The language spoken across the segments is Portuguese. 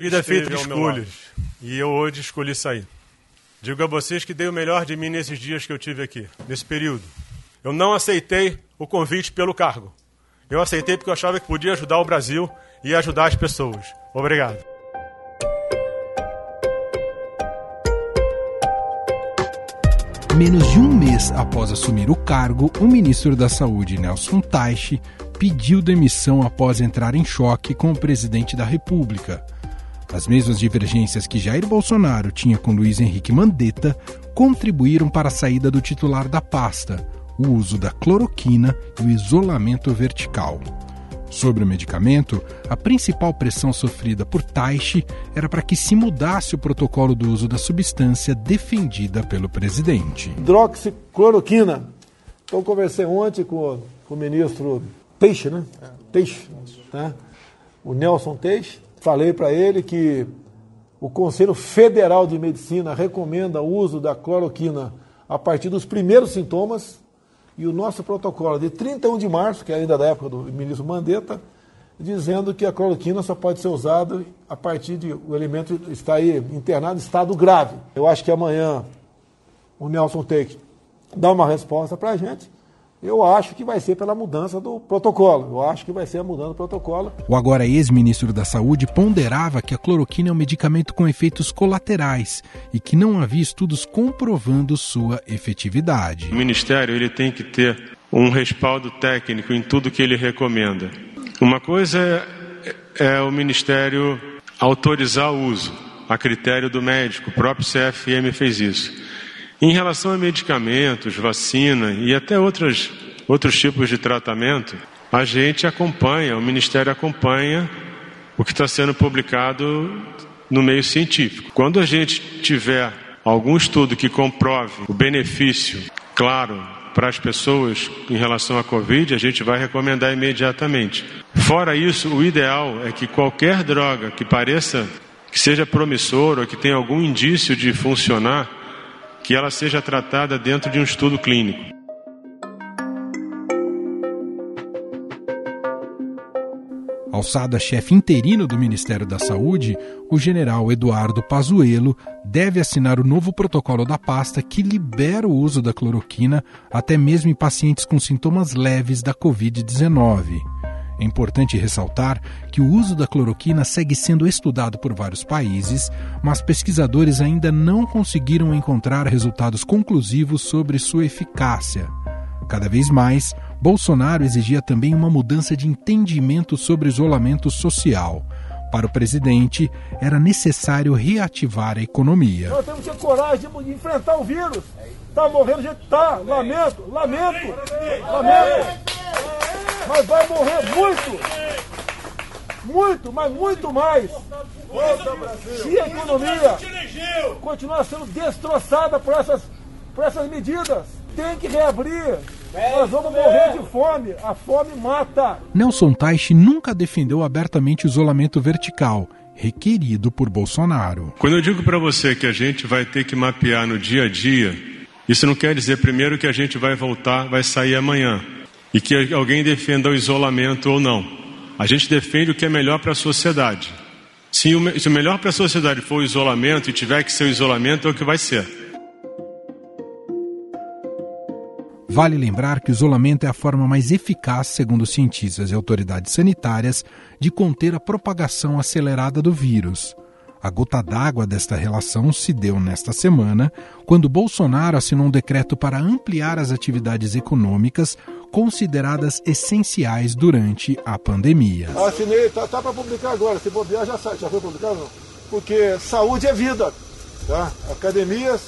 Vida é feita de escolhas. E eu hoje escolhi sair. Digo a vocês que dei o melhor de mim nesses dias que eu tive aqui, nesse período. Eu não aceitei o convite pelo cargo. Eu aceitei porque eu achava que podia ajudar o Brasil e ajudar as pessoas. Obrigado. Menos de um mês após assumir o cargo, o ministro da Saúde, Nelson Taixe, pediu demissão após entrar em choque com o presidente da República. As mesmas divergências que Jair Bolsonaro tinha com Luiz Henrique Mandetta contribuíram para a saída do titular da pasta, o uso da cloroquina e o isolamento vertical. Sobre o medicamento, a principal pressão sofrida por Taishi era para que se mudasse o protocolo do uso da substância defendida pelo presidente. Hidroxicloroquina. Então, conversei ontem com, com o ministro Teixe, né? Teixe, né? o Nelson Teixe falei para ele que o Conselho Federal de Medicina recomenda o uso da cloroquina a partir dos primeiros sintomas e o nosso protocolo de 31 de março, que é ainda da época do ministro Mandetta, dizendo que a cloroquina só pode ser usada a partir de o elemento estar aí internado em estado grave. Eu acho que amanhã o Nelson Take dá uma resposta para a gente eu acho que vai ser pela mudança do protocolo. Eu acho que vai ser a mudança do protocolo. O agora ex-ministro da Saúde ponderava que a cloroquina é um medicamento com efeitos colaterais e que não havia estudos comprovando sua efetividade. O ministério ele tem que ter um respaldo técnico em tudo que ele recomenda. Uma coisa é, é o ministério autorizar o uso a critério do médico. O próprio CFM fez isso. Em relação a medicamentos, vacina e até outras, outros tipos de tratamento, a gente acompanha, o Ministério acompanha o que está sendo publicado no meio científico. Quando a gente tiver algum estudo que comprove o benefício claro para as pessoas em relação à Covid, a gente vai recomendar imediatamente. Fora isso, o ideal é que qualquer droga que pareça que seja promissora ou que tenha algum indício de funcionar, que ela seja tratada dentro de um estudo clínico. Alçado a chefe interino do Ministério da Saúde, o general Eduardo Pazuello deve assinar o novo protocolo da pasta que libera o uso da cloroquina até mesmo em pacientes com sintomas leves da Covid-19. É importante ressaltar que o uso da cloroquina segue sendo estudado por vários países, mas pesquisadores ainda não conseguiram encontrar resultados conclusivos sobre sua eficácia. Cada vez mais, Bolsonaro exigia também uma mudança de entendimento sobre isolamento social. Para o presidente, era necessário reativar a economia. Nós temos que ter coragem de enfrentar o vírus. Está morrendo gente, tá. Lamento, lamento, lamento mas vai morrer muito. Muito, mas muito mais. Se a economia continuar sendo destroçada por essas, por essas medidas, tem que reabrir. Nós vamos morrer de fome. A fome mata. Nelson Teich nunca defendeu abertamente o isolamento vertical requerido por Bolsonaro. Quando eu digo para você que a gente vai ter que mapear no dia a dia, isso não quer dizer primeiro que a gente vai voltar, vai sair amanhã e que alguém defenda o isolamento ou não. A gente defende o que é melhor para a sociedade. Se o, se o melhor para a sociedade for o isolamento e tiver que ser o isolamento, é o que vai ser. Vale lembrar que o isolamento é a forma mais eficaz, segundo cientistas e autoridades sanitárias, de conter a propagação acelerada do vírus. A gota d'água desta relação se deu nesta semana, quando Bolsonaro assinou um decreto para ampliar as atividades econômicas consideradas essenciais durante a pandemia. Assinei, tá, tá para publicar agora. Se bobear, já, já foi publicado, não? Porque saúde é vida. Tá? Academias,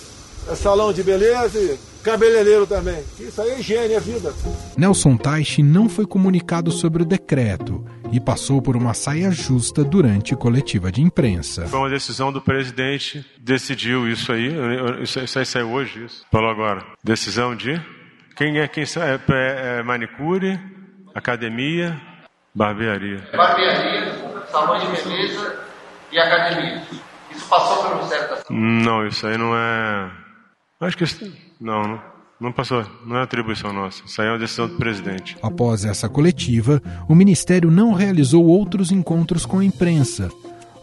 é salão de beleza e cabeleireiro também. Isso aí é higiene, é vida. Nelson Teich não foi comunicado sobre o decreto e passou por uma saia justa durante coletiva de imprensa. Foi uma decisão do presidente, decidiu isso aí, isso, isso aí saiu hoje, isso. Falou agora. Decisão de quem é quem é, é, é manicure, academia, barbearia. Barbearia, salão de beleza e academia. Isso passou pelo Ministério da Saúde? Não, isso aí não é. Acho que isso... não, não. Não passou, não é atribuição nossa. Isso aí é uma decisão do presidente. Após essa coletiva, o Ministério não realizou outros encontros com a imprensa.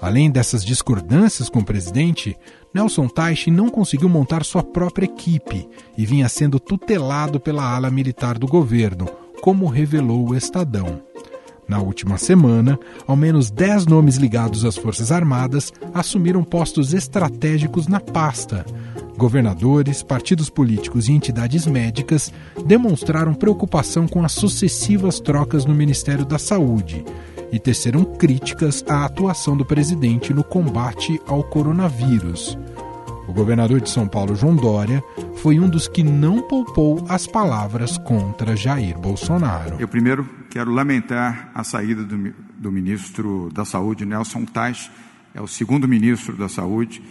Além dessas discordâncias com o presidente, Nelson Teich não conseguiu montar sua própria equipe e vinha sendo tutelado pela ala militar do governo, como revelou o Estadão. Na última semana, ao menos 10 nomes ligados às Forças Armadas assumiram postos estratégicos na pasta. Governadores, partidos políticos e entidades médicas demonstraram preocupação com as sucessivas trocas no Ministério da Saúde e teceram críticas à atuação do presidente no combate ao coronavírus. O governador de São Paulo, João Dória, foi um dos que não poupou as palavras contra Jair Bolsonaro. Eu primeiro quero lamentar a saída do, do ministro da Saúde, Nelson Tais, é o segundo ministro da Saúde,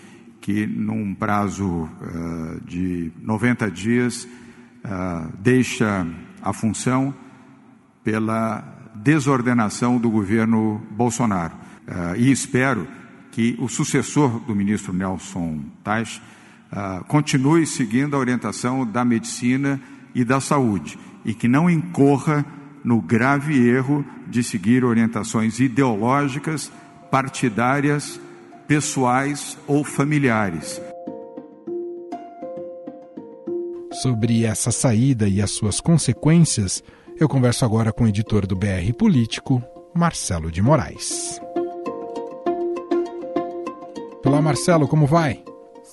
que num prazo uh, de 90 dias uh, deixa a função pela desordenação do governo Bolsonaro. Uh, e espero que o sucessor do ministro Nelson Tais continue seguindo a orientação da medicina e da saúde e que não incorra no grave erro de seguir orientações ideológicas, partidárias, pessoais ou familiares. Sobre essa saída e as suas consequências, eu converso agora com o editor do BR Político, Marcelo de Moraes. Olá, Marcelo, como vai?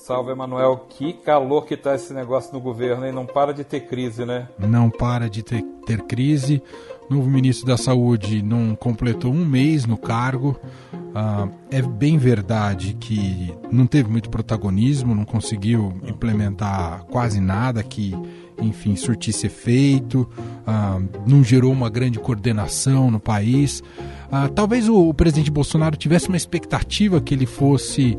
Salve, Emanuel. Que calor que tá esse negócio no governo, hein? Não para de ter crise, né? Não para de ter, ter crise. O novo ministro da Saúde não completou um mês no cargo. Ah, é bem verdade que não teve muito protagonismo, não conseguiu implementar quase nada que, enfim, surtisse efeito, ah, não gerou uma grande coordenação no país. Ah, talvez o, o, presidente Bolsonaro tivesse uma expectativa que ele fosse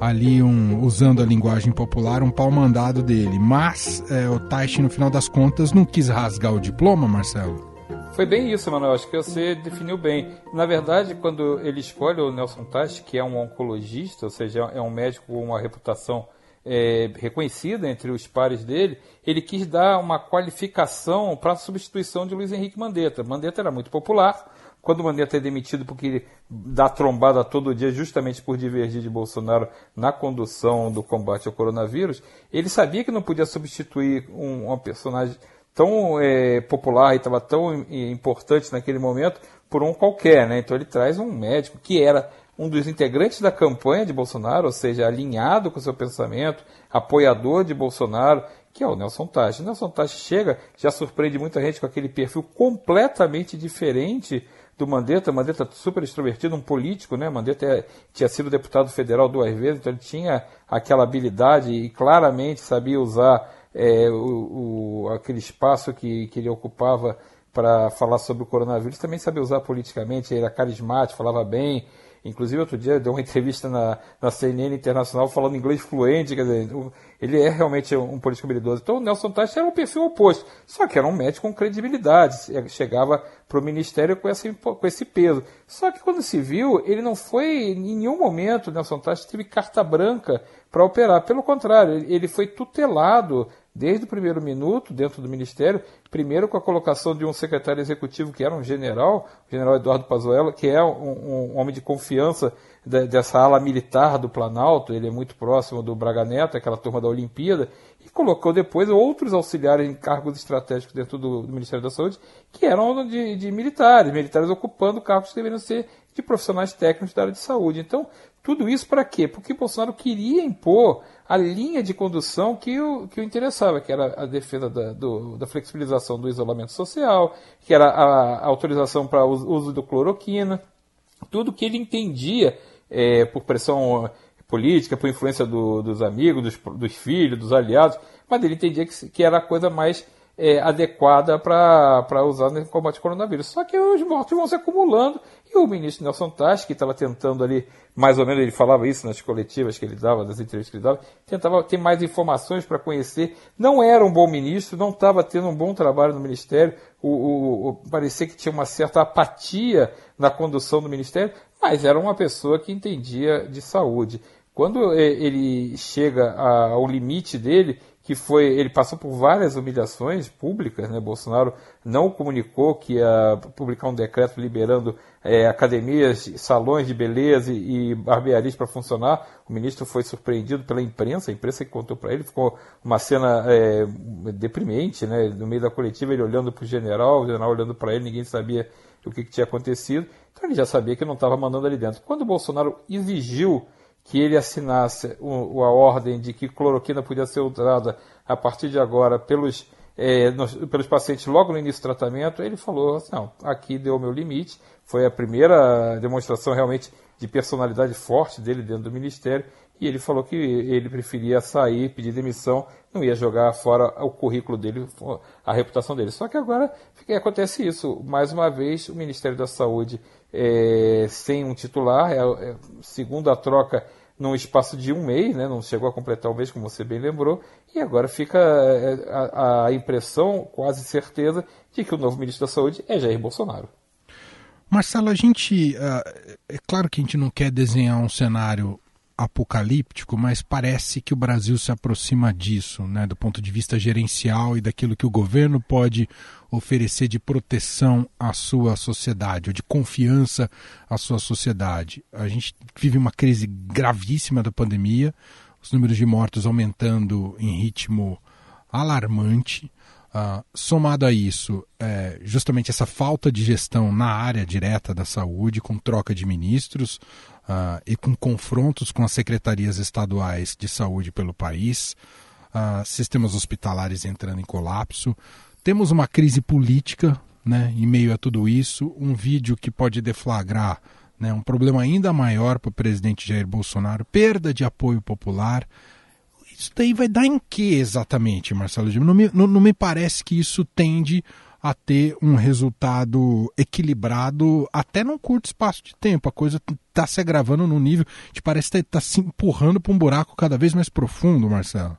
ali um, usando a linguagem popular, um pau mandado dele. Mas é, o Taishi, no final das contas, não quis rasgar o diploma, Marcelo? Foi bem isso, Manuel. Acho que você definiu bem. Na verdade, quando ele escolhe o Nelson Taishi, que é um oncologista, ou seja, é um médico com uma reputação é, reconhecida entre os pares dele, ele quis dar uma qualificação para a substituição de Luiz Henrique Mandetta. Mandetta era muito popular, quando o Mandetta é demitido porque dá trombada todo dia, justamente por divergir de Bolsonaro na condução do combate ao coronavírus, ele sabia que não podia substituir um, uma personagem tão é, popular e estava tão importante naquele momento por um qualquer, né? Então ele traz um médico que era um dos integrantes da campanha de Bolsonaro, ou seja, alinhado com o seu pensamento, apoiador de Bolsonaro, que é o Nelson Tachi. Nelson Tachi chega, já surpreende muita gente com aquele perfil completamente diferente do Mandetta, Mandetta super extrovertido, um político, né? Mandetta é, tinha sido deputado federal duas vezes, então ele tinha aquela habilidade e claramente sabia usar é, o, o, aquele espaço que, que ele ocupava para falar sobre o coronavírus, também sabia usar politicamente, era carismático, falava bem, Inclusive, outro dia deu uma entrevista na, na CNN Internacional falando inglês fluente, quer dizer, ele é realmente um político habilidoso. Então, o Nelson Teich era o perfil oposto, só que era um médico com credibilidade, chegava para o ministério com esse, com esse peso. Só que quando se viu, ele não foi, em nenhum momento, Nelson Teich teve carta branca para operar. Pelo contrário, ele foi tutelado desde o primeiro minuto dentro do Ministério, primeiro com a colocação de um secretário executivo que era um general, o general Eduardo Pazuello, que é um, um homem de confiança de, dessa ala militar do Planalto, ele é muito próximo do Braga Neto, aquela turma da Olimpíada, e colocou depois outros auxiliares em cargos estratégicos dentro do, do Ministério da Saúde, que eram de, de militares, militares ocupando cargos que deveriam ser de profissionais técnicos da área de saúde. Então, tudo isso para quê? Porque Bolsonaro queria impor a linha de condução que o, que o interessava, que era a defesa da, do, da flexibilização do isolamento social, que era a, a autorização para o uso do cloroquina, tudo que ele entendia é, por pressão política, por influência do, dos amigos, dos, dos, filhos, dos aliados, mas ele entendia que, que era a coisa mais é, adequada para usar no combate ao coronavírus. Só que os mortos vão se acumulando e o ministro Nelson Tach, que estava tentando ali, mais ou menos ele falava isso nas coletivas que ele dava, nas entrevistas que ele dava, tentava ter mais informações para conhecer. Não era um bom ministro, não estava tendo um bom trabalho no ministério, o, o, o, parecia que tinha uma certa apatia na condução do ministério, mas era uma pessoa que entendia de saúde. Quando ele chega ao limite dele, que foi ele passou por várias humilhações públicas, né? Bolsonaro não comunicou que ia publicar um decreto liberando é, academias, salões de beleza e, barbearias para funcionar. O ministro foi surpreendido pela imprensa, a imprensa que contou para ele, ficou uma cena é, deprimente, né? No meio da coletiva ele olhando para o general, o general olhando para ele, ninguém sabia o que, que tinha acontecido. Então ele já sabia que não estava mandando ali dentro. Quando o Bolsonaro exigiu que ele assinasse o, a ordem de que cloroquina podia ser usada a partir de agora pelos, é, nos, pelos pacientes logo no início do tratamento, ele falou assim, não, aqui deu o meu limite. Foi a primeira demonstração realmente de personalidade forte dele dentro do ministério e ele falou que ele preferia sair, pedir demissão, não ia jogar fora o currículo dele, a reputação dele. Só que agora acontece isso. Mais uma vez, o Ministério da Saúde é, sem um titular, é, é, segundo a troca num espaço de um mês, né, não chegou a completar um mês, como você bem lembrou, e agora fica é, a, a impressão, quase certeza, de que o novo ministro da Saúde é Jair Bolsonaro. Marcelo, a gente. Uh, é claro que a gente não quer desenhar um cenário apocalíptico, mas parece que o Brasil se aproxima disso, né, do ponto de vista gerencial e daquilo que o governo pode oferecer de proteção à sua sociedade, ou de confiança à sua sociedade. A gente vive uma crise gravíssima da pandemia, os números de mortos aumentando em ritmo alarmante. Uh, somado a isso, é, justamente essa falta de gestão na área direta da saúde, com troca de ministros uh, e com confrontos com as secretarias estaduais de saúde pelo país, uh, sistemas hospitalares entrando em colapso. Temos uma crise política né, em meio a tudo isso, um vídeo que pode deflagrar né, um problema ainda maior para o presidente Jair Bolsonaro, perda de apoio popular isso daí vai dar em que exatamente, Marcelo Não me, não, não me parece que isso tende a ter um resultado equilibrado até num curto espaço de tempo. A coisa está se agravando no nível que parece estar tá, tá se empurrando para um buraco cada vez mais profundo, Marcelo.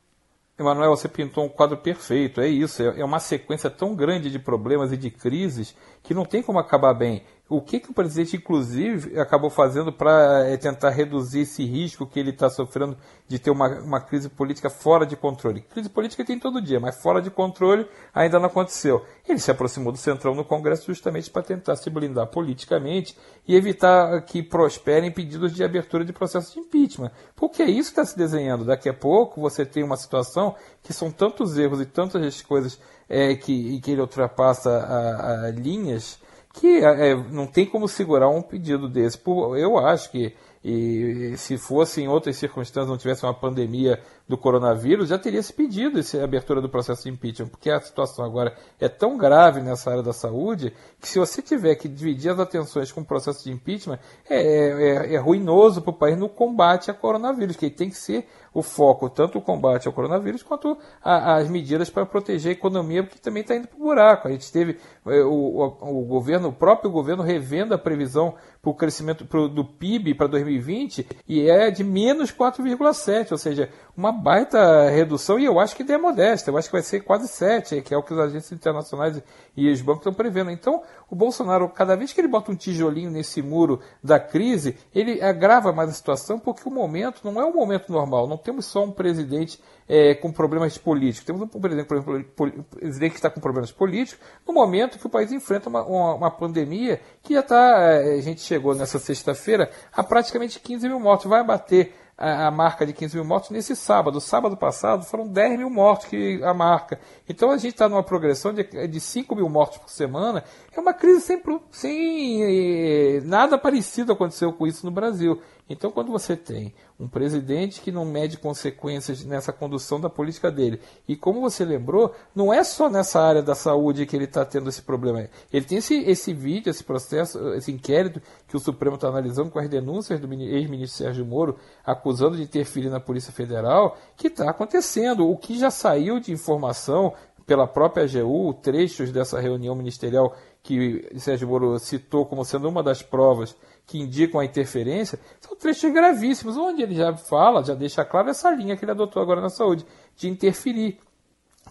Emanuel, você pintou um quadro perfeito, é isso, é, é uma sequência tão grande de problemas e de crises que não tem como acabar bem. O que, que o presidente, inclusive, acabou fazendo para é, tentar reduzir esse risco que ele está sofrendo de ter uma, uma crise política fora de controle? Crise política tem todo dia, mas fora de controle ainda não aconteceu. Ele se aproximou do Centrão no Congresso justamente para tentar se blindar politicamente e evitar que prosperem pedidos de abertura de processo de impeachment. Porque é isso que está se desenhando. Daqui a pouco você tem uma situação que são tantos erros e tantas coisas é, que, que ele ultrapassa a, a linhas que é, não tem como segurar um pedido desse. Eu acho que e se fosse em outras circunstâncias, não tivesse uma pandemia do coronavírus, já teria se pedido essa abertura do processo de impeachment, porque a situação agora é tão grave nessa área da saúde que se você tiver que dividir as atenções com o processo de impeachment, é, é, é ruinoso para o país no combate a coronavírus, que tem que ser o foco, tanto o combate ao coronavírus, quanto a, as medidas para proteger a economia, porque também está indo para o buraco. A gente teve é, o, o, o, governo, o próprio governo revendo a previsão para o crescimento pro, do PIB para 2020 e é de menos 4,7, ou seja, uma baita redução e eu acho que é modesta, eu acho que vai ser quase 7, que é o que os agentes internacionais e os bancos estão prevendo. Então, o Bolsonaro, cada vez que ele bota um tijolinho nesse muro da crise, ele agrava mais a situação porque o momento não é um momento normal. Não temos só um presidente é, com problemas políticos. Temos um presidente, por exemplo, presidente que está com problemas políticos no momento que o país enfrenta uma, uma, uma pandemia que já está. É, a gente chegou nessa sexta-feira a praticamente 15 mil mortos. Vai bater a, marca de 15 mil mortos nesse sábado. Sábado passado foram 10 mil mortos que a marca. Então a gente está numa progressão de, de 5 mil mortos por semana. É uma crise sem, sem eh, nada parecido aconteceu com isso no Brasil. Então, quando você tem um presidente que não mede consequências nessa condução da política dele, e como você lembrou, não é só nessa área da saúde que ele está tendo esse problema. Ele tem esse, esse vídeo, esse processo, esse inquérito que o Supremo está analisando com as denúncias do ex-ministro Sérgio Moro, acusando de interferir na Polícia Federal, que está acontecendo. O que já saiu de informação pela própria AGU, trechos dessa reunião ministerial que Sérgio Moro citou como sendo uma das provas que indicam a interferência, são trechos gravíssimos, onde ele já fala, já deixa claro essa linha que ele adotou agora na saúde, de interferir,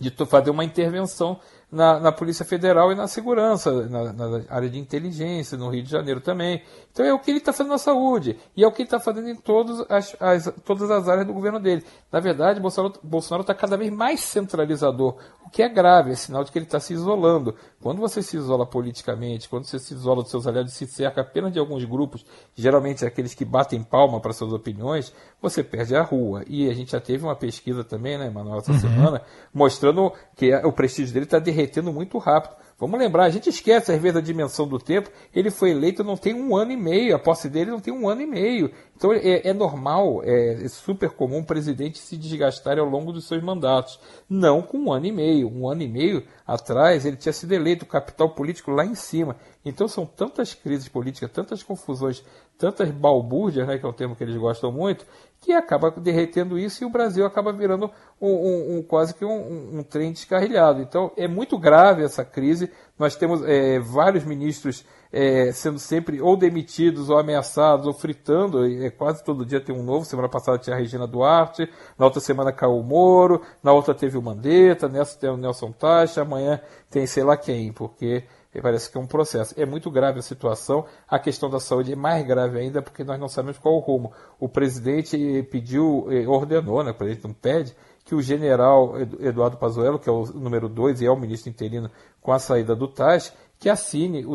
de fazer uma intervenção na, na Polícia Federal e na segurança, na, na, área de inteligência, no Rio de Janeiro também. Então é o que ele está fazendo na saúde e é o que ele está fazendo em todos as, as, todas as áreas do governo dele. Na verdade, Bolsonaro está cada vez mais centralizador, o que é grave, é sinal de que ele está se isolando. Quando você se isola politicamente, quando você se isola dos seus aliados e se cerca apenas de alguns grupos, geralmente aqueles que batem palma para suas opiniões, você perde a rua. E a gente já teve uma pesquisa também, né, Manuel, essa uhum. semana, mostrando que o prestígio dele está derretendo muito rápido. Vamos lembrar, a gente esquece às vezes a dimensão do tempo. Ele foi eleito não tem um ano e meio, a posse dele não tem um ano e meio. Então é, é normal, é, é, super comum o presidente se desgastar ao longo dos seus mandatos. Não com um ano e meio. Um ano e meio atrás ele tinha sido eleito, o capital político lá em cima. Então são tantas crises políticas, tantas confusões, tantas balbúrdias, né, que é um termo que eles gostam muito, que acaba derretendo isso e o Brasil acaba virando um, um, um quase que um, um, trem descarrilhado. Então é muito grave essa crise. Nós temos é, vários ministros é, sendo sempre ou demitidos ou ameaçados ou fritando. É, quase todo dia tem um novo. Semana passada tinha a Regina Duarte, na outra semana caiu o Moro, na outra teve o Mandetta, nessa tem o Nelson Taxa, amanhã tem sei lá quem, porque parece que é um processo. É muito grave a situação. A questão da saúde é mais grave ainda porque nós não sabemos qual o rumo. O presidente pediu, eh, ordenou, né, o presidente não pede, que o general Eduardo Pazuello, que é o número 2 e é o ministro interino com a saída do TAS, que assine o,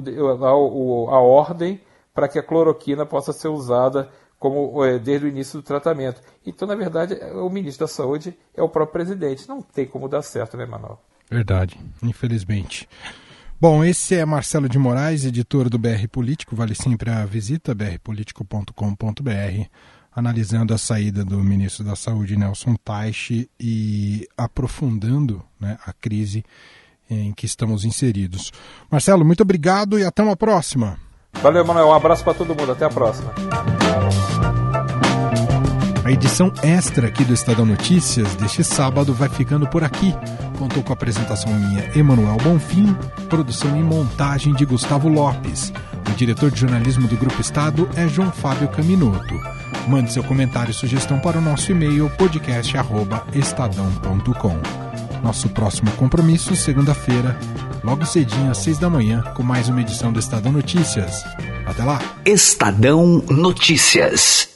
a, ordem para que a cloroquina possa ser usada como eh, desde o início do tratamento. Então, na verdade, o ministro da Saúde é o próprio presidente. Não tem como dar certo, né, Manuel? Verdade, infelizmente. Bom, esse é Marcelo de Moraes, editor do BR Político. Vale sempre a visita, brpolitico.com.br, analisando a saída do ministro da Saúde, Nelson Taixe, e aprofundando né, a crise em que estamos inseridos. Marcelo, muito obrigado e até uma próxima. Valeu, Manuel. Um abraço para todo mundo. Até a próxima. A edição extra aqui do Estadão Notícias deste sábado vai ficando por aqui. Contou com a apresentação minha, Emanuel Bonfim, produção e montagem de Gustavo Lopes. O diretor de jornalismo do Grupo Estado é João Fábio Caminoto. Mande seu comentário e sugestão para o nosso e-mail podcast@estadão.com. Nosso próximo compromisso, segunda-feira, logo cedinho às seis da manhã, com mais uma edição do Estadão Notícias. Até lá! Estadão Notícias.